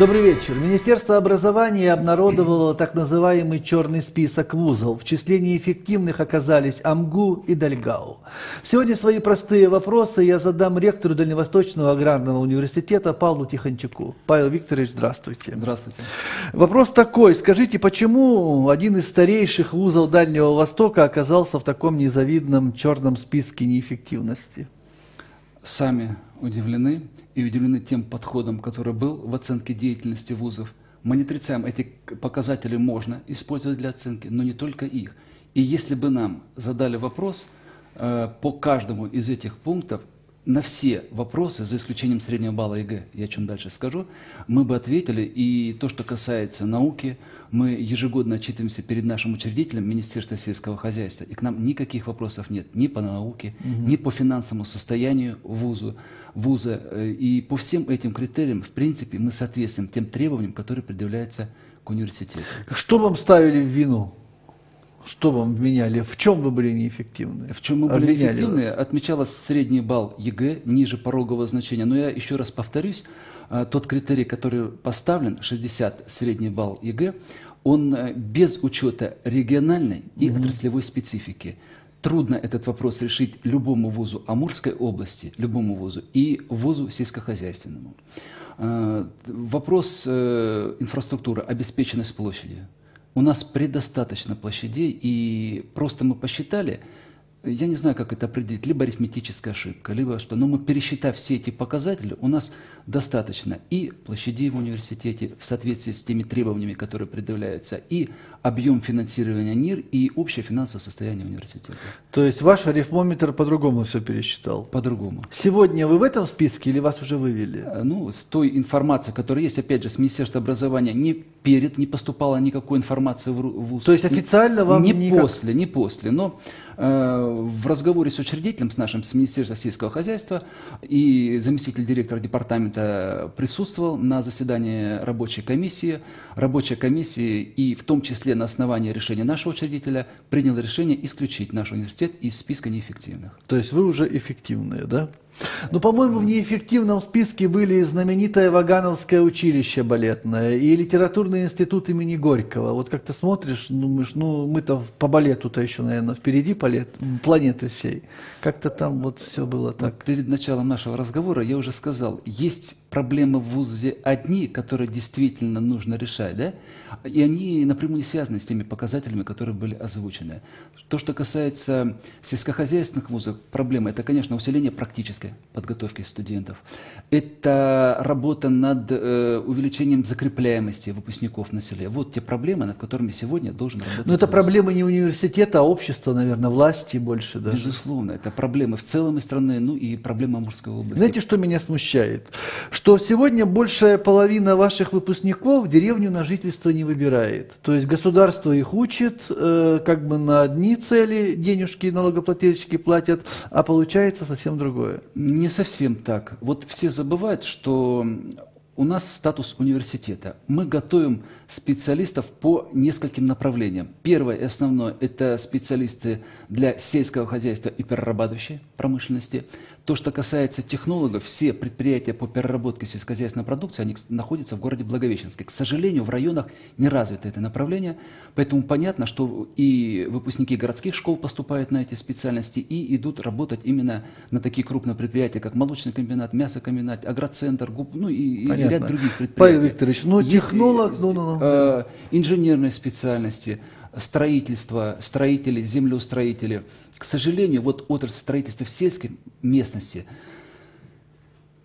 Добрый вечер. Министерство образования обнародовало так называемый черный список вузов. В числе неэффективных оказались АМГУ и Дальгау. Сегодня свои простые вопросы я задам ректору Дальневосточного аграрного университета Павлу Тихончуку. Павел Викторович, здравствуйте. Здравствуйте. Вопрос такой. Скажите, почему один из старейших вузов Дальнего Востока оказался в таком незавидном черном списке неэффективности? Сами удивлены и удивлены тем подходом, который был в оценке деятельности вузов. Мы не отрицаем, эти показатели можно использовать для оценки, но не только их. И если бы нам задали вопрос э, по каждому из этих пунктов, на все вопросы, за исключением среднего балла ЕГЭ, я о чем дальше скажу, мы бы ответили. И то, что касается науки, мы ежегодно отчитываемся перед нашим учредителем Министерства сельского хозяйства, и к нам никаких вопросов нет ни по науке, угу. ни по финансовому состоянию вузу, вуза. И по всем этим критериям, в принципе, мы соответствуем тем требованиям, которые предъявляются к университету. Что вам ставили в вину? Что вам вменяли? В чем вы были неэффективны? В чем мы были Обвиняли неэффективны? Вас? Отмечалось средний балл ЕГЭ ниже порогового значения. Но я еще раз повторюсь, а, тот критерий, который поставлен, 60 средний балл ЕГЭ, он э, без учета региональной и угу. отраслевой специфики. Трудно этот вопрос решить любому вузу Амурской области, любому вузу и вузу сельскохозяйственному. А, вопрос э, инфраструктуры, обеспеченность площади – у нас предостаточно площадей, и просто мы посчитали – я не знаю, как это определить, либо арифметическая ошибка, либо что, но мы пересчитав все эти показатели, у нас достаточно и площадей в университете в соответствии с теми требованиями, которые предъявляются, и объем финансирования НИР, и общее финансовое состояние университета. То есть ваш арифмометр по-другому все пересчитал? По-другому. Сегодня вы в этом списке или вас уже вывели? Э, ну, с той информацией, которая есть, опять же, с Министерства образования, не перед, не поступала никакой информации в ВУЗ. То есть официально вам не никак... после, не после, но в разговоре с учредителем, с нашим, с Министерством сельского хозяйства, и заместитель директора департамента присутствовал на заседании рабочей комиссии. Рабочая комиссия, и в том числе на основании решения нашего учредителя, приняла решение исключить наш университет из списка неэффективных. То есть вы уже эффективные, да? Ну, по-моему, в неэффективном списке были знаменитое Вагановское училище балетное и литературный институт имени Горького. Вот как ты смотришь, думаешь, ну, мы-то по балету-то еще, наверное, впереди балет, планеты всей. Как-то там вот все было так. Вот перед началом нашего разговора я уже сказал, есть проблемы в ВУЗе одни, которые действительно нужно решать, да? И они напрямую не связаны с теми показателями, которые были озвучены. То, что касается сельскохозяйственных вузов, проблема – это, конечно, усиление практической подготовки студентов. Это работа над э, увеличением закрепляемости выпускников на селе. Вот те проблемы, над которыми сегодня должен работать. Но это вуз. проблемы не университета, а общества, наверное, власти больше даже. Безусловно, это проблемы в целом и страны, ну и проблемы Амурской области. Знаете, что меня смущает? Что сегодня большая половина ваших выпускников деревню на жительство не выбирает. То есть государство их учит, э, как бы на одни цели денежки налогоплательщики платят, а получается совсем другое. Не совсем так. Вот все забывают, что у нас статус университета. Мы готовим специалистов по нескольким направлениям. Первое и основное – это специалисты для сельского хозяйства и перерабатывающей промышленности. То, что касается технологов, все предприятия по переработке сельскохозяйственной продукции, они находятся в городе Благовещенске. К сожалению, в районах не развито это направление, поэтому понятно, что и выпускники городских школ поступают на эти специальности и идут работать именно на такие крупные предприятия, как молочный комбинат, мясокомбинат, агроцентр, губ, ну и, и ряд других предприятий. Павел Викторович, ну технолог, ну, ну, ну. Э, инженерные специальности, строительство, строители, землеустроители. К сожалению, вот отрасль строительства в сельской местности –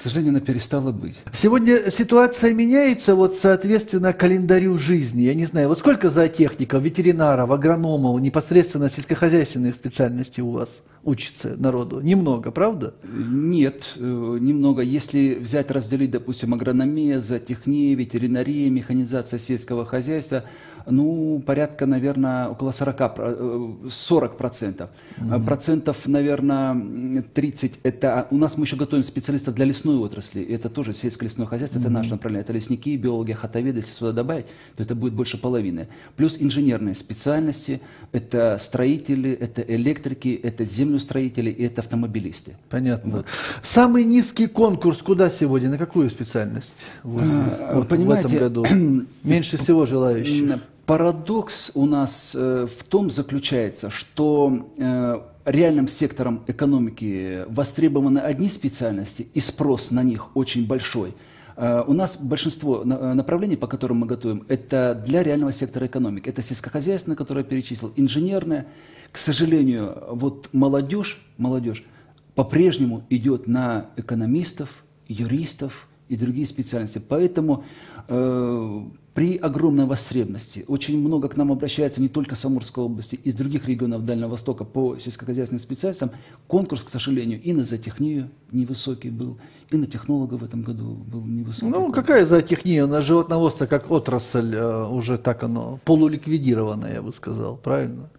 к сожалению, она перестала быть. Сегодня ситуация меняется вот соответственно календарю жизни. Я не знаю, вот сколько зоотехников, ветеринаров, агрономов, непосредственно сельскохозяйственных специальностей у вас учится народу? Немного, правда? Нет, э, немного. Если взять, разделить, допустим, агрономия, зоотехния, ветеринария, механизация сельского хозяйства, ну, порядка, наверное, около 40, 40 процентов. Mm-hmm. Процентов, наверное, 30 – это… У нас мы еще готовим специалистов для лесной отрасли. Это тоже сельское лесное хозяйство, mm-hmm. это наше направление. Это лесники, биологи, хатоведы. Если сюда добавить, то это будет больше половины. Плюс инженерные специальности – это строители, это электрики, это землеустроители и это автомобилисты. Понятно. Вот. Самый низкий конкурс куда сегодня? На какую специальность? Вот, а, вот Понимаете, в этом году? Меньше всего желающих. Парадокс у нас э, в том заключается, что э, реальным сектором экономики востребованы одни специальности, и спрос на них очень большой. Э, у нас большинство направлений, по которым мы готовим, это для реального сектора экономики. Это сельскохозяйственное, которое я перечислил, инженерное. К сожалению, вот молодежь, молодежь по-прежнему идет на экономистов, юристов и другие специальности. Поэтому э, при огромной востребованности. Очень много к нам обращается не только с Амурской области, из других регионов Дальнего Востока по сельскохозяйственным специальностям. Конкурс, к сожалению, и на зоотехнию невысокий был, и на технолога в этом году был невысокий. Ну, конкурс. какая зоотехния? На животноводство как отрасль э, уже так оно полуликвидированное, я бы сказал, правильно?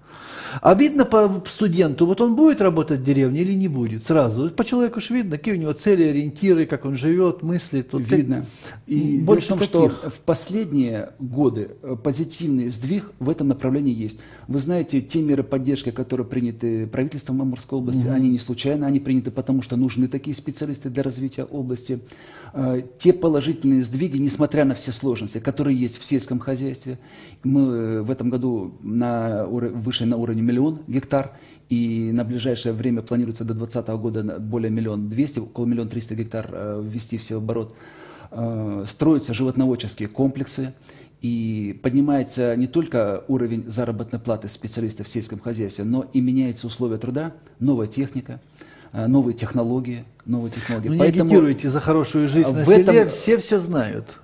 А видно по студенту, вот он будет работать в деревне или не будет сразу. По человеку же видно, какие у него цели, ориентиры, как он живет, мыслит. Вот видно. И больше том, что в последние годы э, позитивный сдвиг в этом направлении есть. Вы знаете, те меры поддержки, которые приняты правительством Амурской области, угу. они не случайно, они приняты потому, что нужны такие специалисты для развития области. Э, те положительные сдвиги, несмотря на все сложности, которые есть в сельском хозяйстве. Мы э, в этом году на, вышли на уровень миллион гектар, и на ближайшее время планируется до 2020 года более миллион двести, около миллион триста гектар ввести в оборот. Строятся животноводческие комплексы, и поднимается не только уровень заработной платы специалистов в сельском хозяйстве, но и меняются условия труда, новая техника – Э, новые технологии, новые технологии. Ну, не Поэтому агитируйте за хорошую жизнь на селе, этом... все все знают.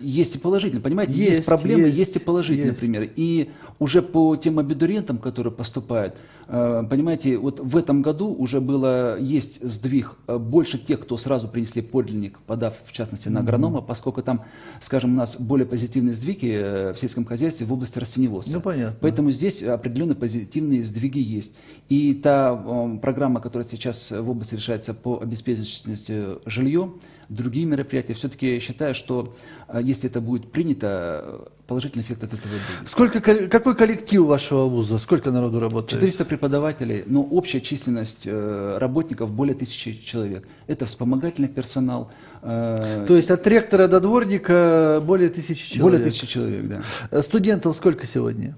Есть и положительные, понимаете, есть, есть проблемы, есть, есть и положительные есть. примеры. И уже по тем абитуриентам, которые поступают, э, понимаете, вот в этом году уже было, есть сдвиг э, больше тех, кто сразу принесли подлинник, подав в частности на агронома, mm-hmm. поскольку там, скажем, у нас более позитивные сдвиги э, в сельском хозяйстве в области растениеводства. Ну, понятно. Поэтому здесь определенные позитивные сдвиги есть. И та программа, которая сейчас в области решается по обеспеченности жильем, другие мероприятия, все-таки считаю, что если это будет принято, положительный эффект от этого будет. Сколько, какой коллектив вашего вуза? Сколько народу работает? 400 преподавателей, но общая численность э, работников более тысячи человек. Это вспомогательный персонал. Э, То есть от ректора до дворника более тысячи человек? Более тысячи человек, да. Э, студентов сколько сегодня?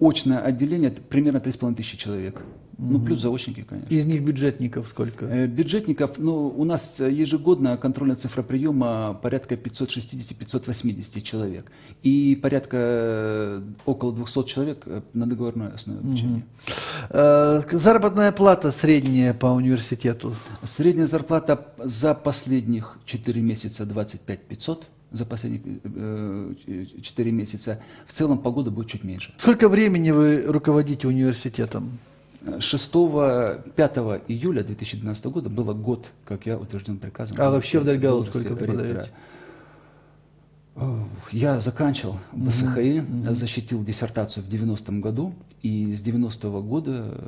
Очное отделение примерно 3,5 тысячи человек. Ну, плюс заочники, конечно. Из них бюджетников сколько? Э, бюджетников, ну, у нас ежегодно контрольная цифра приема порядка 560-580 человек. И порядка э, около 200 человек э, на договорной основе обучения. Угу. Заработная плата средняя по университету? Средняя зарплата за последних 4 месяца 25 500 за последние э, 4 месяца. В целом погода будет чуть меньше. Сколько времени вы руководите университетом? 6-5 июля 2012 года было год, как я утвержден приказом. А вообще в Дальгау сколько преподаете? Я заканчивал БСХИ, mm-hmm. защитил диссертацию в 90-м году, и с 90-го года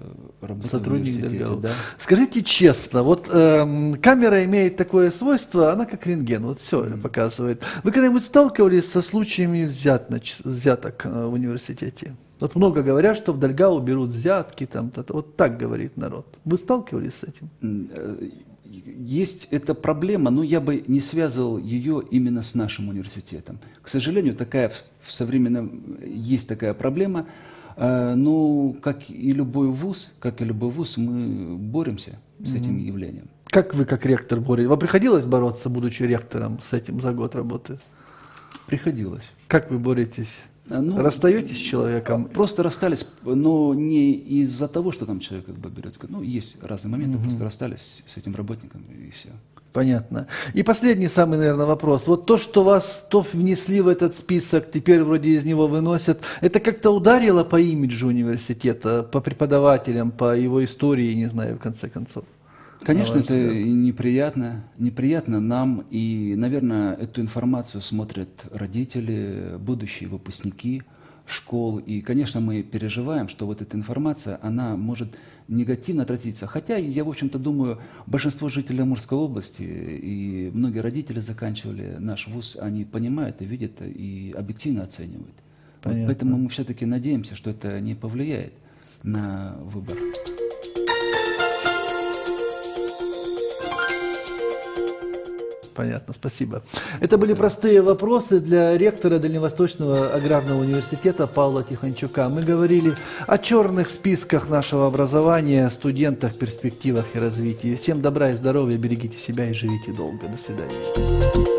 работал Сотрудник в университете. Да. Скажите честно, вот э, камера имеет такое свойство, она как рентген, вот все mm-hmm. показывает. Вы когда-нибудь сталкивались со случаями взят, взяток э, в университете? Вот много говорят, что в Дальгау берут взятки, там, то, вот так говорит народ. Вы сталкивались с этим? Э, есть эта проблема, но я бы не связывал ее именно с нашим университетом. К сожалению, такая в современном есть такая проблема. Э, но как и любой вуз, как и любой вуз, мы боремся с этим mm-hmm. явлением. Как вы, как ректор, боретесь? Вам приходилось бороться, будучи ректором, с этим за год работы? Приходилось. Как вы боретесь? А, ну, Расстаетесь с человеком? Просто расстались, но не из-за того, что там человек как бы берет. Ну, есть разные моменты, угу. просто расстались с этим работником и все. Понятно. И последний самый, наверное, вопрос. Вот то, что вас то внесли в этот список, теперь вроде из него выносят, это как-то ударило по имиджу университета, по преподавателям, по его истории, не знаю, в конце концов? Конечно, это неприятно, неприятно нам, и, наверное, эту информацию смотрят родители, будущие выпускники школ, и, конечно, мы переживаем, что вот эта информация, она может негативно отразиться. Хотя я, в общем-то, думаю, большинство жителей Амурской области и многие родители заканчивали наш вуз, они понимают и видят и объективно оценивают. Вот поэтому мы все-таки надеемся, что это не повлияет на выбор. Понятно, спасибо. Это были простые вопросы для ректора Дальневосточного аграрного университета Павла Тихончука. Мы говорили о черных списках нашего образования, студентах, перспективах и развитии. Всем добра и здоровья, берегите себя и живите долго. До свидания.